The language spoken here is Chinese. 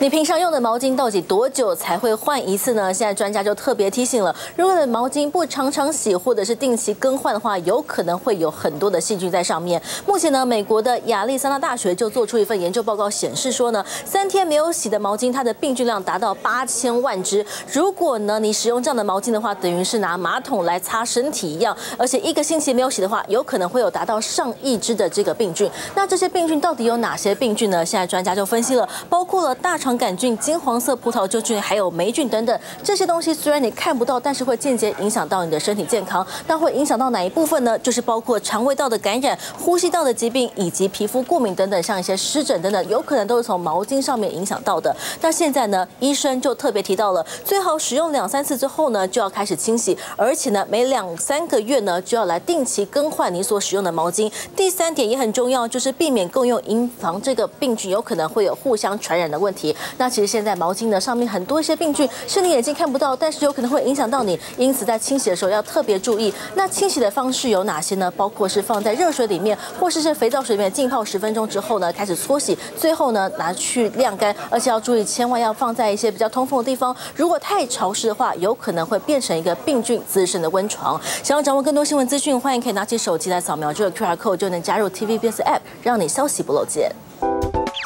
你平常用的毛巾到底多久才会换一次呢？现在专家就特别提醒了，如果的毛巾不常常洗或者是定期更换的话，有可能会有很多的细菌在上面。目前呢，美国的亚利桑那大学就做出一份研究报告，显示说呢，三天没有洗的毛巾，它的病菌量达到八千万只。如果呢你使用这样的毛巾的话，等于是拿马桶来擦身体一样，而且一个星期没有洗的话，有可能会有达到上亿只的这个病菌。那这些病菌到底有哪些病菌呢？现在专家就分析了，包括了大肠肠。杆菌、金黄色葡萄球菌，还有霉菌等等，这些东西虽然你看不到，但是会间接影响到你的身体健康。那会影响到哪一部分呢？就是包括肠胃道的感染、呼吸道的疾病，以及皮肤过敏等等，像一些湿疹等等，有可能都是从毛巾上面影响到的。那现在呢，医生就特别提到了，最好使用两三次之后呢，就要开始清洗，而且呢，每两三个月呢，就要来定期更换你所使用的毛巾。第三点也很重要，就是避免共用，以防这个病菌有可能会有互相传染的问题。那其实现在毛巾呢上面很多一些病菌是你眼睛看不到，但是有可能会影响到你，因此在清洗的时候要特别注意。那清洗的方式有哪些呢？包括是放在热水里面，或是是肥皂水里面浸泡十分钟之后呢，开始搓洗，最后呢拿去晾干，而且要注意千万要放在一些比较通风的地方。如果太潮湿的话，有可能会变成一个病菌滋生的温床。想要掌握更多新闻资讯，欢迎可以拿起手机来扫描这个 QR code，就能加入 TVBS App，让你消息不漏接。